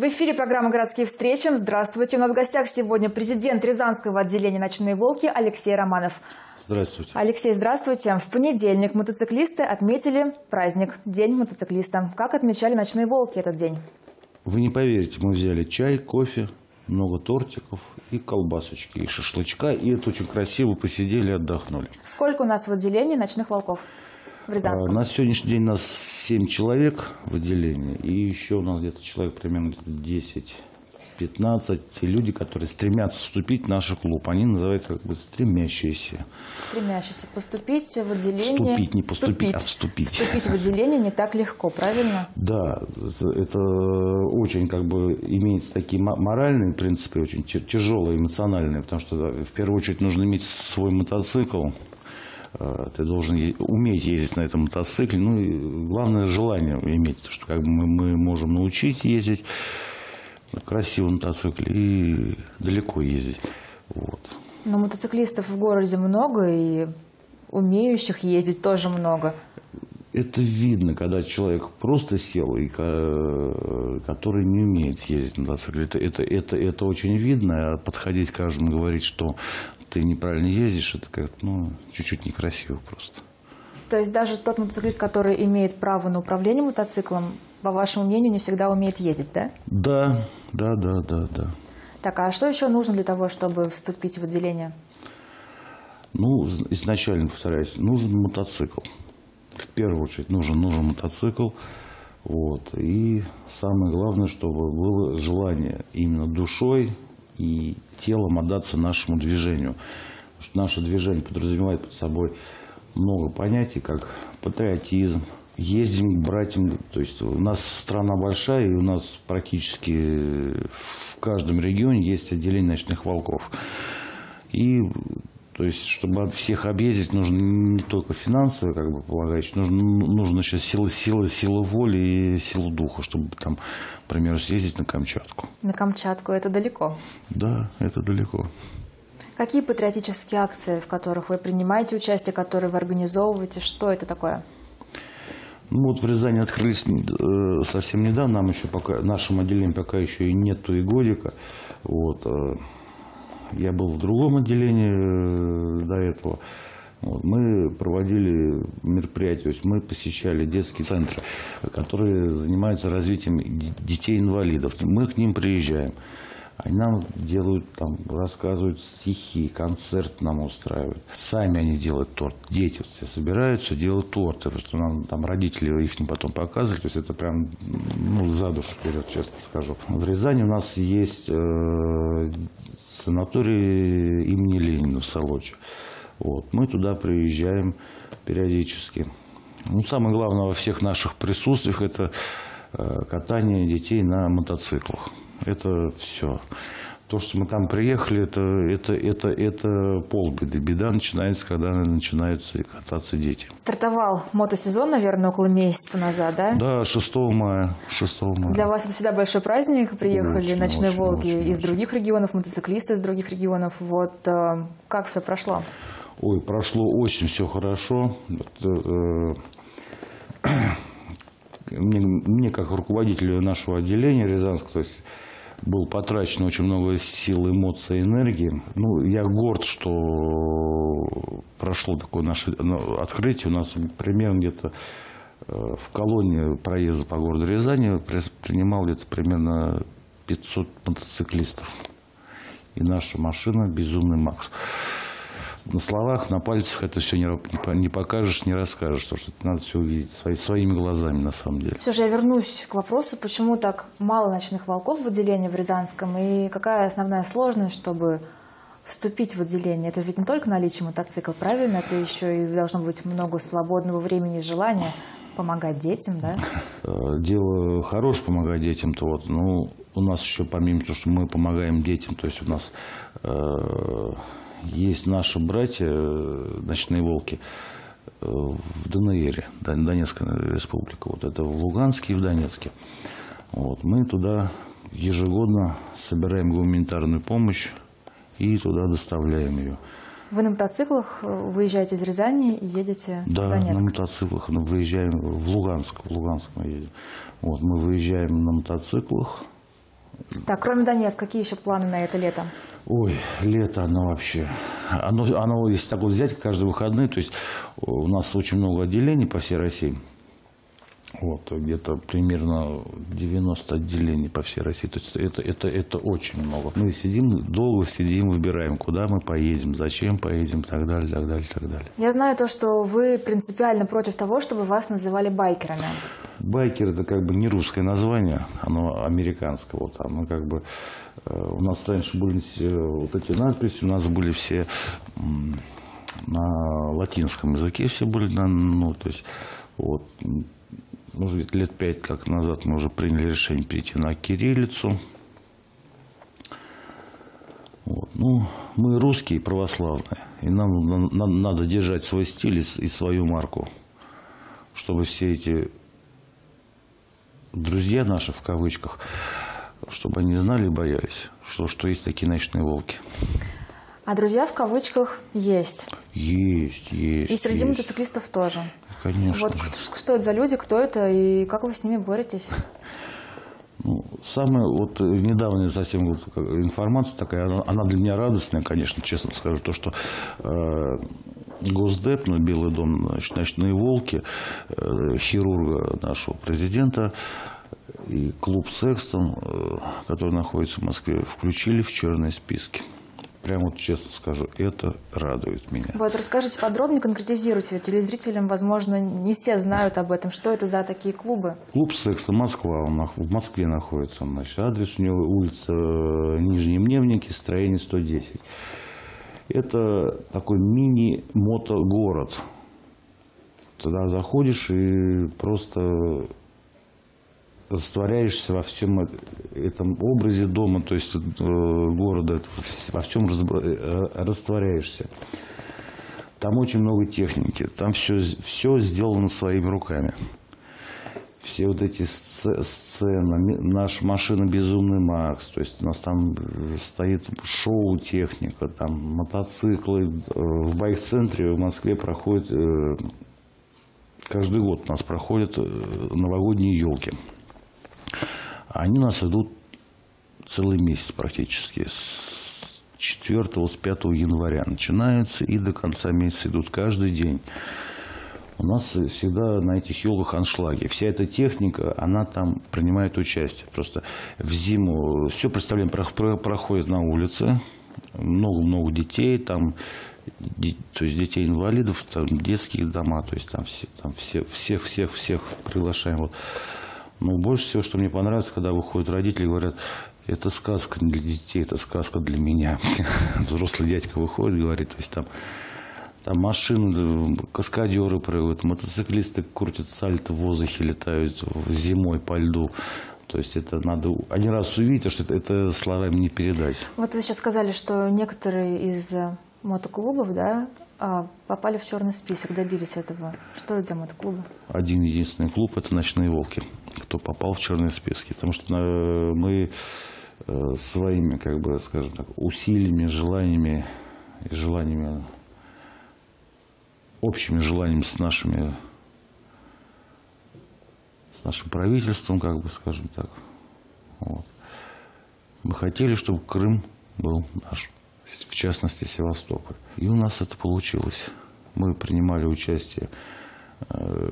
В эфире программа «Городские встречи». Здравствуйте. У нас в гостях сегодня президент Рязанского отделения «Ночные волки» Алексей Романов. Здравствуйте. Алексей, здравствуйте. В понедельник мотоциклисты отметили праздник – День мотоциклиста. Как отмечали «Ночные волки» этот день? Вы не поверите, мы взяли чай, кофе, много тортиков и колбасочки, и шашлычка. И это очень красиво посидели, отдохнули. Сколько у нас в отделении «Ночных волков»? В Рязанском? А, на сегодняшний день у нас 7 человек в отделении, и еще у нас где-то человек примерно 10 15 люди, которые стремятся вступить в наш клуб. Они называются как бы стремящиеся. Стремящиеся поступить в отделение. Вступить, не поступить, вступить. а вступить. Вступить в отделение не так легко, правильно? Да, это очень как бы имеется такие моральные принципы, очень тяжелые, эмоциональные, потому что в первую очередь нужно иметь свой мотоцикл, Э, ты должен уметь ездить на этом мотоцикле, ну и главное желание иметь, что как бы мы, мы можем научить ездить на красивом мотоцикле и далеко ездить. Вот. Но мотоциклистов в городе много и умеющих ездить тоже много. Это видно, когда человек просто сел, и который не умеет ездить на мотоцикле. Это, это, это, это очень видно. А подходить каждому говорить, что ты неправильно ездишь, это как ну, чуть-чуть некрасиво просто. То есть даже тот мотоциклист, который имеет право на управление мотоциклом, по вашему мнению, не всегда умеет ездить, да? Да, да, да, да, да. Так, а что еще нужно для того, чтобы вступить в отделение? Ну, изначально, повторяюсь, нужен мотоцикл. В первую очередь нужен, нужен мотоцикл. Вот. И самое главное, чтобы было желание именно душой и телом отдаться нашему движению. Потому что наше движение подразумевает под собой много понятий, как патриотизм, ездим к братьям. То есть у нас страна большая, и у нас практически в каждом регионе есть отделение ночных волков. И то есть, чтобы всех объездить, нужно не только финансово, как бы полагаешь, нужно, нужно еще сила, сила, сила воли и сила духа, чтобы там, например, съездить на Камчатку. На Камчатку это далеко? Да, это далеко. Какие патриотические акции, в которых вы принимаете участие, которые вы организовываете, что это такое? Ну вот в Рязани открылись э, совсем недавно, нам еще пока, нашим отделением пока еще и нету и годика. Вот, э, я был в другом отделении э, до этого. Вот, мы проводили мероприятия, то есть мы посещали детские центры, которые занимаются развитием детей-инвалидов. Мы к ним приезжаем. Они нам делают, там, рассказывают стихи, концерт нам устраивают. Сами они делают торт. Дети все собираются, делают торты. Просто нам там родители их не потом показывают. То есть это прям ну, за душу берет, честно скажу. В Рязани у нас есть э, санаторий имени Ленина в Солочи. Вот. Мы туда приезжаем периодически. Ну, самое главное во всех наших присутствиях – это катание детей на мотоциклах. Это все. То, что мы там приехали, это, это, это, это полбеды. Беда начинается, когда начинаются кататься дети. Стартовал мотосезон, наверное, около месяца назад, да? Да, 6 мая. 6 мая. Для вас это всегда большой праздник. Приехали очень, ночные очень, волки очень, из очень. других регионов, мотоциклисты из других регионов. Вот э, как все прошло? Ой, прошло очень все хорошо. Э, мне, мне как руководителю нашего отделения Рязанского, то есть было потрачено очень много сил, эмоций, энергии. Ну, я горд, что прошло такое наше ну, открытие. У нас примерно где-то э, в колонии проезда по городу Рязани принимал где-то примерно 500 мотоциклистов. И наша машина «Безумный Макс» на словах, на пальцах это все не, не покажешь, не расскажешь, потому что это надо все увидеть свои, своими глазами на самом деле. Все же я вернусь к вопросу, почему так мало ночных волков в отделении в Рязанском, и какая основная сложность, чтобы вступить в отделение? Это ведь не только наличие мотоцикла, правильно? Это еще и должно быть много свободного времени и желания помогать детям, да? Э, дело хорошее помогать детям-то вот, ну, у нас еще помимо того, что мы помогаем детям, то есть у нас э, есть наши братья, э, ночные волки, э, в ДНР, Донецкая республика. Вот это в Луганске и в Донецке. Вот. Мы туда ежегодно собираем гуманитарную помощь и туда доставляем ее. Вы на мотоциклах э, выезжаете из Рязани и едете да, в Донецк? на мотоциклах. Мы выезжаем в Луганск. В Луганск мы едем. Вот, мы выезжаем на мотоциклах Так, кроме Донецка, какие еще планы на это лето? Ой, лето, оно вообще... Оно, оно, если так вот взять, каждые выходные, то есть у нас очень много отделений по всей России. Вот, где-то примерно 90 отделений по всей России. То есть это, это, это очень много. Мы сидим, долго сидим, выбираем, куда мы поедем, зачем поедем, так далее, так далее, так далее. Я знаю то, что вы принципиально против того, чтобы вас называли байкерами. Байкер это как бы не русское название, оно американское. Вот оно как бы э, у нас раньше были все вот эти надписи, у нас были все на латинском языке все были, ну то есть вот может лет пять как назад мы уже приняли решение перейти на кириллицу. Вот. Ну, мы русские православные, и нам надо держать свой стиль и свою марку, чтобы все эти друзья наши, в кавычках, чтобы они знали и боялись, что, что есть такие ночные волки. А друзья в кавычках есть? Есть, есть. И среди есть. мотоциклистов тоже? Конечно. Вот что это за люди, кто это и как вы с ними боретесь? Ну, самая вот недавняя совсем вот информация такая, она, она для меня радостная, конечно, честно скажу, то, что э, Госдеп, ну, Белый дом, значит, ночные волки, э, хирурга нашего президента и клуб Секстон, э, который находится в Москве, включили в черные списки. Прямо вот честно скажу, это радует меня. Вот расскажите подробнее, конкретизируйте. Телезрителям, возможно, не все знают об этом. Что это за такие клубы? Клуб секса Москва. Он в Москве находится. Значит, адрес у него улица э, Нижние Мневники, строение 110. Это такой мини-мотогород. Туда заходишь и просто растворяешься во всем этом образе дома, то есть э, города, во всем э, растворяешься. Там очень много техники, там все, все сделано своими руками. Все вот эти сцены, наша машина «Безумный Макс», то есть у нас там стоит шоу-техника, там мотоциклы. В байк-центре в Москве проходит, э, каждый год у нас проходят новогодние елки. Они у нас идут целый месяц практически. С 4 с 5 января начинаются и до конца месяца идут каждый день. У нас всегда на этих елках аншлаги. Вся эта техника, она там принимает участие. Просто в зиму все представление проходит на улице. Много-много детей, там, то есть детей инвалидов, там детские дома, то есть там все, там все, всех, всех, всех приглашаем. Вот. Но больше всего, что мне понравилось, когда выходят родители и говорят, это сказка не для детей, это сказка для меня. Взрослый дядька выходит говорит, то есть там, там машины, каскадеры прыгают, мотоциклисты крутят сальто в воздухе, летают зимой по льду. То есть это надо один раз увидеть, что это, это словами не передать. Вот вы сейчас сказали, что некоторые из мотоклубов, да, а, попали в черный список, добились этого. Что это за мотоклубы? Один единственный клуб – это «Ночные волки», кто попал в черные списки. Потому что э, мы э, своими, как бы, скажем так, усилиями, желаниями и желаниями, общими желаниями с нашими, с нашим правительством, как бы, скажем так, вот. мы хотели, чтобы Крым был наш в частности Севастополь. И у нас это получилось. Мы принимали участие, э,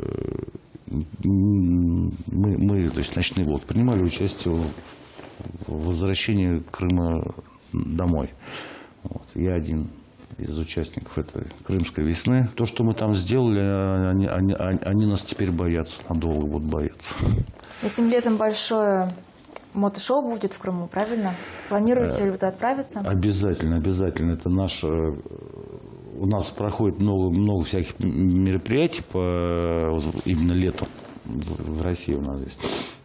мы, мы то есть ночный волк, принимали участие в возвращении Крыма домой. Вот. Я один из участников этой крымской весны. То, что мы там сделали, они, они, они нас теперь боятся, надолго будут бояться. Этим летом большое мотошоу будет в Крыму, правильно? Планируете ли вы туда отправиться? Обязательно, обязательно. Это наш... Э, у нас проходит много, много всяких мероприятий по именно летом в России у нас здесь.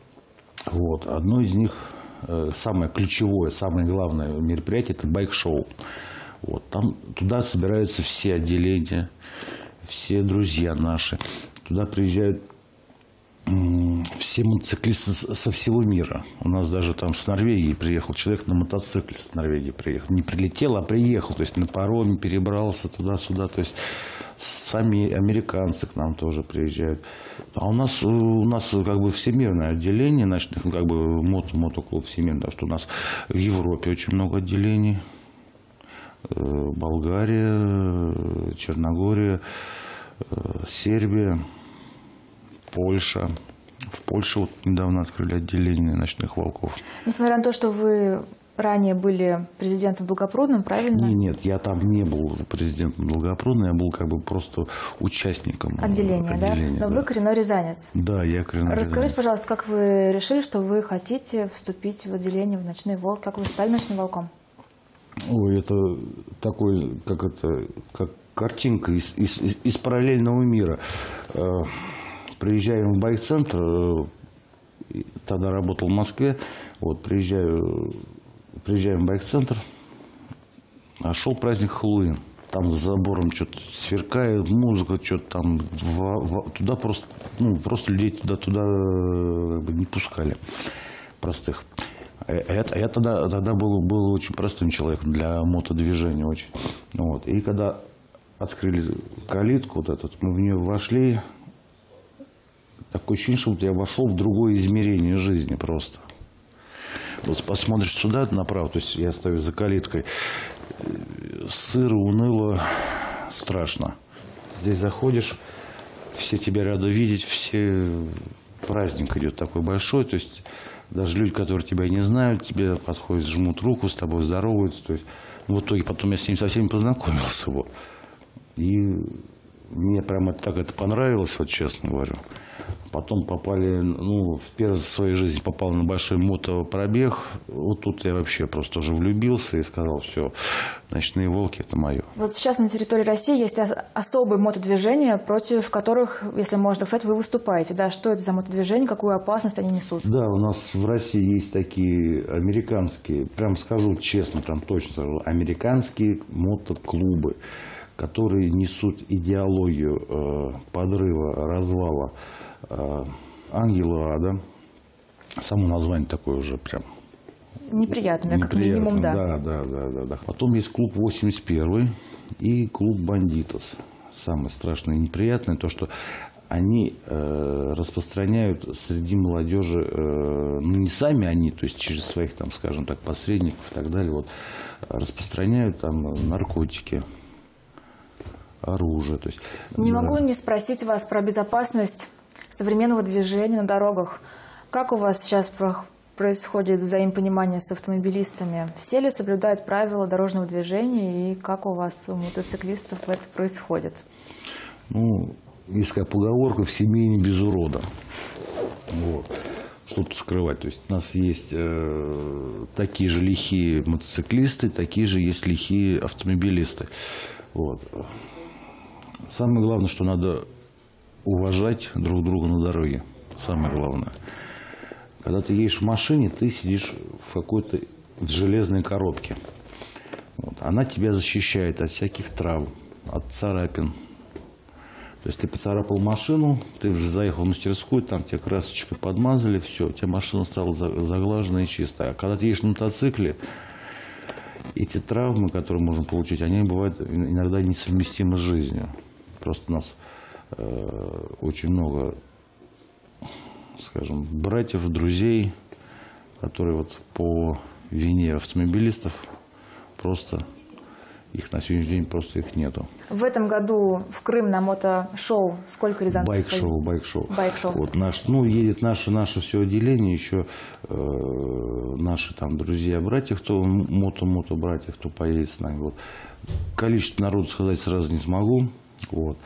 Вот. Одно из них, э, самое ключевое, самое главное мероприятие, это байк-шоу. Вот. Там, туда собираются все отделения, все друзья наши. Туда приезжают все мотоциклисты со всего мира. У нас даже там с Норвегии приехал человек на мотоцикле с Норвегии приехал. Не прилетел, а приехал. То есть на пароме перебрался туда-сюда. То есть сами американцы к нам тоже приезжают. А у нас, у нас как бы всемирное отделение ночных, ну, как бы мото, мотоклуб всемирный, потому что у нас в Европе очень много отделений. Э, Болгария, Черногория, э, Сербия, Польша. В Польше вот недавно открыли отделение ночных волков. Несмотря на то, что вы ранее были президентом Долгопрудным, правильно? Не, нет, я там не был президентом Долгопрудным, я был как бы просто участником отделения. отделения да? Но да. вы коренной рязанец. Да, я коренной Расскажите, рязанец. пожалуйста, как вы решили, что вы хотите вступить в отделение в ночной волк? Как вы стали ночным волком? Ой, это такой, как это, как картинка из, из, из параллельного мира. Э, приезжаем в байк-центр, э, тогда работал в Москве, вот, приезжаю, приезжаем в байк-центр, а шел праздник Хэллоуин. Там за забором что-то сверкает, музыка, что-то там. В, в, туда просто, ну, просто людей туда-туда э, не пускали, простых. Это, я тогда, тогда был, был очень простым человеком для мотодвижения очень. Вот. И когда открыли калитку, вот этот, мы в нее вошли, такое ощущение, что я вошел в другое измерение жизни просто. Вот посмотришь сюда направо, то есть я стою за калиткой, сыро, уныло, страшно. Здесь заходишь, все тебя рады видеть, все праздник идет такой большой, то есть даже люди, которые тебя не знают, тебе подходят, жмут руку, с тобой здороваются. То есть, в итоге потом я с ним со всеми познакомился. Вот. И мне прямо так это понравилось, вот честно говорю. Потом попали, ну, в первый раз в своей жизни попал на большой мотопробег. Вот тут я вообще просто уже влюбился и сказал, все, ночные волки – это мое. Вот сейчас на территории России есть особые мотодвижения, против которых, если можно так сказать, вы выступаете. Да, что это за мотодвижения, какую опасность они несут? Да, у нас в России есть такие американские, прям скажу честно, прям точно скажу, американские мотоклубы которые несут идеологию э, подрыва, развала э, ангела ада. Само название такое уже прям неприятное, как минимум, да. Да, да, да, да, да. Потом есть клуб 81 и клуб бандитос. Самое страшное и неприятное то, что они э, распространяют среди молодежи, э, ну не сами они, то есть через своих там, скажем так, посредников и так далее, вот распространяют там наркотики, оружие. То есть, не да. могу не спросить вас про безопасность современного движения на дорогах. Как у вас сейчас происходит взаимопонимание с автомобилистами? Все ли соблюдают правила дорожного движения и как у вас, у мотоциклистов, это происходит? Ну, есть такая поговорка «в семье не без урода». Вот. Что тут скрывать? То есть у нас есть э, такие же лихие мотоциклисты, такие же есть лихие автомобилисты. Вот. Самое главное, что надо уважать друг друга на дороге. Самое главное. Когда ты едешь в машине, ты сидишь в какой-то железной коробке. Вот. Она тебя защищает от всяких травм, от царапин. То есть ты поцарапал машину, ты заехал в мастерскую, там тебе красочкой подмазали, все, у тебя машина стала заглаженная и чистая. А когда ты едешь на мотоцикле, эти травмы, которые можно получить, они бывают иногда несовместимы с жизнью. Просто у нас э, очень много, скажем, братьев, друзей, которые вот по вине автомобилистов просто их на сегодняшний день просто их нету. В этом году в Крым на мотошоу сколько рязанцев? Байк-шоу, байк-шоу. Байк-шоу. Вот наш, ну, едет наше, наше все отделение, еще э, наши там друзья, братья, кто мото-мото братья, кто поедет с нами. Вот. Количество народу сказать сразу не смогу. Вот.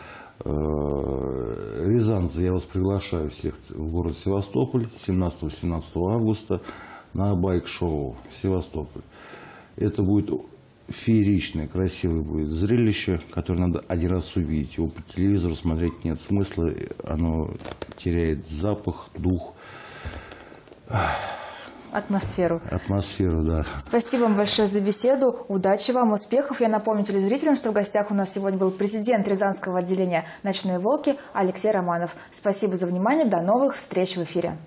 Э, рязанцы, я вас приглашаю всех в город Севастополь 17-18 августа на байк-шоу Севастополь. Это будет фееричное, красивое будет зрелище, которое надо один раз увидеть. Его по телевизору смотреть нет смысла, оно теряет запах, дух. Атмосферу. Атмосферу, да. Спасибо вам большое за беседу. Удачи вам, успехов. Я напомню телезрителям, что в гостях у нас сегодня был президент Рязанского отделения «Ночные волки» Алексей Романов. Спасибо за внимание. До новых встреч в эфире.